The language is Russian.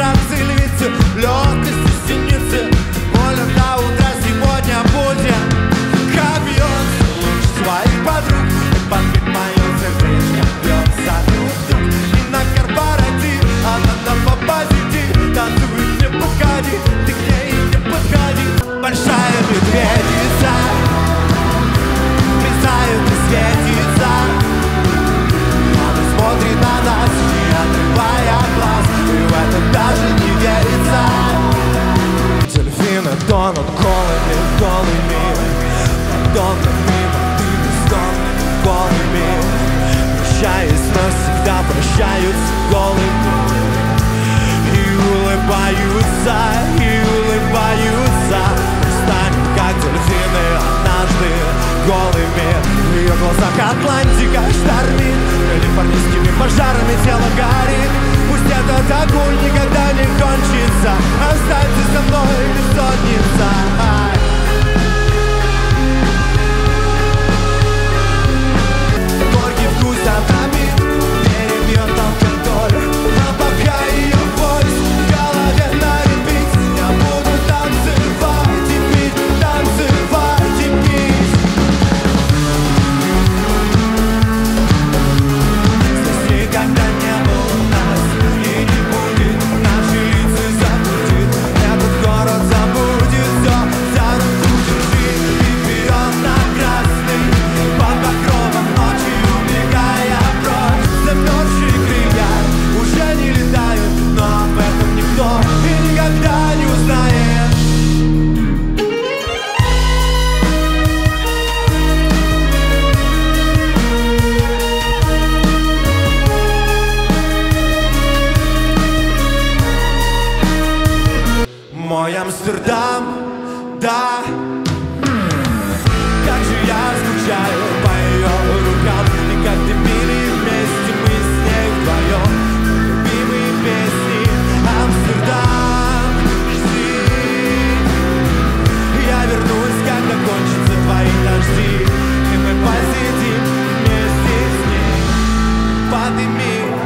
kraksili станут голыми, голыми. Подонными, ты бездонными, голыми. Прощаясь навсегда, прощаются голыми. И улыбаются, и улыбаются. Станет как дельфины однажды голыми. В ее глазах Атлантика штормит. Калифорнийскими пожарами тело горит. Пусть этот огонь никогда не кончится. Останься news. Твой Амстердам, да